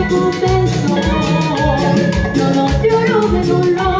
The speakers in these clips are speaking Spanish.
No no no de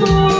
Oh.